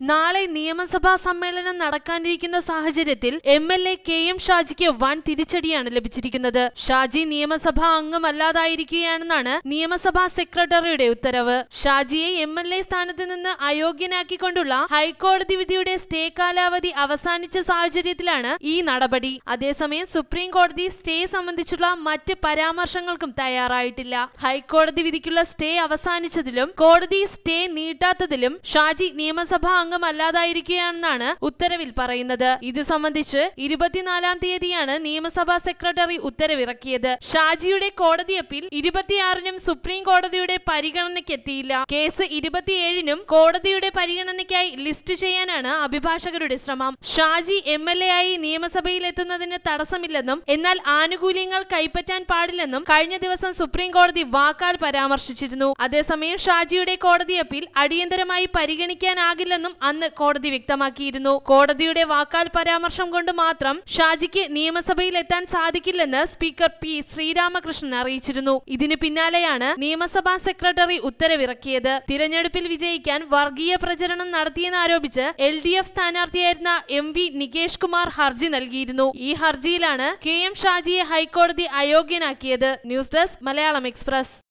നാളെ നിയമസഭാ സമ്മേളനം നടക്കാനിരിക്കുന്ന സാഹചര്യത്തിൽ M L A K M ഷാജിക്ക് വൻ തിരിച്ചടിയാണ് ലഭിച്ചിരിക്കുന്നത്. ഷാജി നിയമസഭാ അംഗമല്ലാതായിരിക്കുകയാണെന്നാണ് നിയമസഭാ സെക്രട്ടറിയുടെ ഉത്തരവ്. ഷാജിയെ എം എൽ എ സ്ഥാനത്ത് നിന്ന് അയോഗ്യനാക്കിക്കൊണ്ടുള്ള ഹൈക്കോടതി വിധിയുടെ സ്റ്റേ കാലാവധി അവസാനിച്ച സാഹചര്യത്തിലാണ് ഈ നടപടി. അതേസമയം സുപ്രീം കോടതി സ്റ്റേ സംബന്ധിച്ചുള്ള മറ്റ് പരാമർശങ്ങൾക്കും തയ്യാറായിട്ടില്ല. ഹൈക്കോടതി വിധിക്കുള്ള സ്റ്റേ അവസാനിച്ചതിലും കോടതി സ്റ്റേ നീട്ടാത്തതിലും ഷാജി നിയമസഭാ അംഗമല്ലാതായിരിക്കുകയാണെന്നാണ് ഉത്തരവിൽ പറയുന്നത്. ഇത് സംബന്ധിച്ച് ഇരുപത്തിനാലാം തീയതിയാണ് നിയമസഭാ സെക്രട്ടറി ഉത്തരവിറക്കിയത്. ഷാജിയുടെ കോടതി അപ്പീൽ ഇരുപത്തിയാറിനും സുപ്രീം കോടതിയുടെ പരിഗണനയ്ക്കെത്തിയില്ല. കേസ് ഇരുപത്തിയേഴിനും കോടതിയുടെ പരിഗണനയ്ക്കായി ലിസ്റ്റ് ചെയ്യാനാണ് അഭിഭാഷകരുടെ ശ്രമം. ഷാജി എം എൽ എ ആയി നിയമസഭയിൽ എത്തുന്നതിന് തടസ്സമില്ലെന്നും എന്നാൽ ആനുകൂല്യങ്ങൾ കൈപ്പറ്റാൻ പാടില്ലെന്നും കഴിഞ്ഞ ദിവസം സുപ്രീം കോടതി വാക്കാൽ പരാമർശിച്ചിരുന്നു. അതേസമയം ഷാജിയുടെ കോടതി അപ്പീൽ അടിയന്തരമായി പരിഗണിക്കാനാകില്ലെന്നും അന്ന് കോടതി വ്യക്തമാക്കിയിരുന്നു. കോടതിയുടെ വാക്കാൽ പരാമർശം കൊണ്ട് മാത്രം ഷാജിക്ക് നിയമസഭയിൽ എത്താൻ സാധിക്കില്ലെന്ന് സ്പീക്കർ പി ശ്രീരാമകൃഷ്ണൻ അറിയിച്ചിരുന്നു. ഇതിന് പിന്നാലെയാണ് നിയമസഭാ സെക്രട്ടറി ഉത്തരവിറക്കിയത്. തിരഞ്ഞെടുപ്പിൽ വിജയിക്കാൻ വർഗീയ പ്രചരണം നടത്തിയെന്നാരോപിച്ച് എൽ ഡി എഫ് സ്ഥാനാർത്ഥിയായിരുന്ന എം വി നികേഷ് കുമാർ ഹർജി നൽകിയിരുന്നു. ഈ ഹർജിയിലാണ് കെ എം ഷാജിയെ ഹൈക്കോടതി അയോഗ്യനാക്കിയത്. News desk Malayalam express.